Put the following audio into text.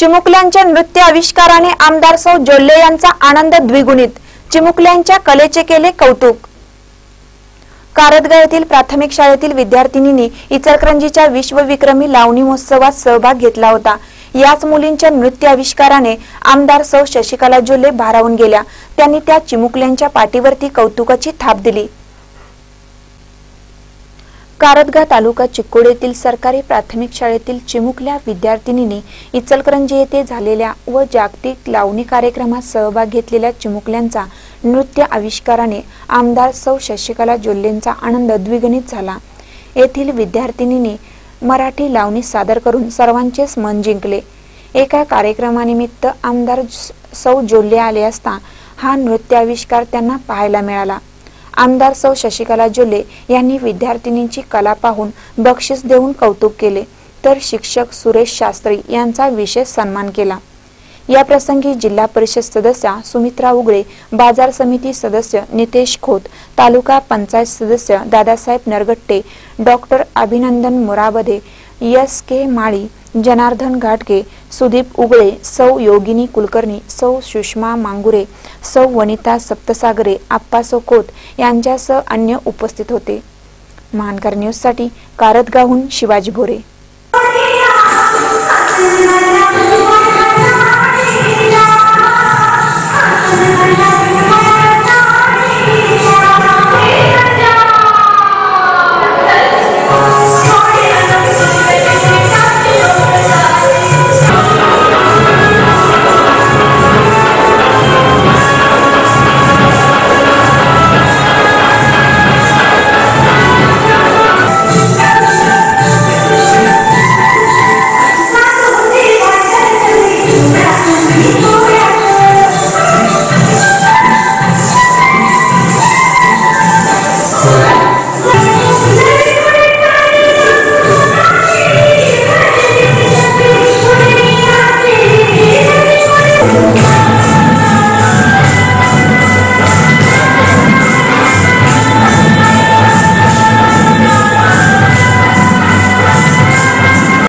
चिमुकल्यांच्या नृत्य आविष्काराने आमदार सौ जोल्ले यांचा आनंद द्विगुणित. चिमुकल्यांच्या कलेचे केले कौतुक. कारदगा येथील प्राथमिक शाळेतील विद्यार्थिनींनी इचलकरंजीच्या विश्वविक्रमी लावणी महोत्सवात सहभाग घेतला होता. याच मुलींच्या नृत्य आविष्काराने आमदार सौ शशिकला जोल्ले भारावून गेल्या. त्यांनी त्या चिमुकल्यांच्या पाठीवरती कौतुकाची थाप दिली. कारदगा तालुका चिक्कोड येथील सरकारी प्राथमिक शाळेतील चिमुकल्या विद्यार्थिनीने इचलकरंजी येथे झालेल्या व जागतिक लावणी कार्यक्रमात सहभाग घेतलेल्या चिमुकल्यांचा नृत्य आविष्काराने आमदार सौ शशिकला जोल्लेंचा आनंद द्विगणित झाला. येथील विद्यार्थिनीने मराठी लावणी सादर करून सर्वांचेच मन जिंकले. एका कार्यक्रमानिमित्त आमदार सौ जोल्ले आले असता हा नृत्याविष्कार त्यांना पाहायला मिळाला. आमदार सौ शशिकला जुले यांनी विद्यार्थिनींची कला पाहून बक्षीस देऊन कौतुक केले. तर शिक्षक सुरेश शास्त्री यांचा विशेष सन्मान केला. या प्रसंगी जिल्हा परिषद सदस्या सुमित्रा उगळे बाजार समिती सदस्य नितेश खोत तालुका पंचायत सदस्य Dadasaheb Nargatte doctor Abhinandan Morabade S K Mali Janardan घाटगे सुदीप उगळे सौ योगिनी कुलकर्णी सौ सुषमा मांगुरे सौ वनिता सप्तसागरे आप्पा कोट यांच्यासह अन्य उपस्थित होते. महानकर न्यूजसाठी कारदगाहून शिवाजी भोरे Cristo.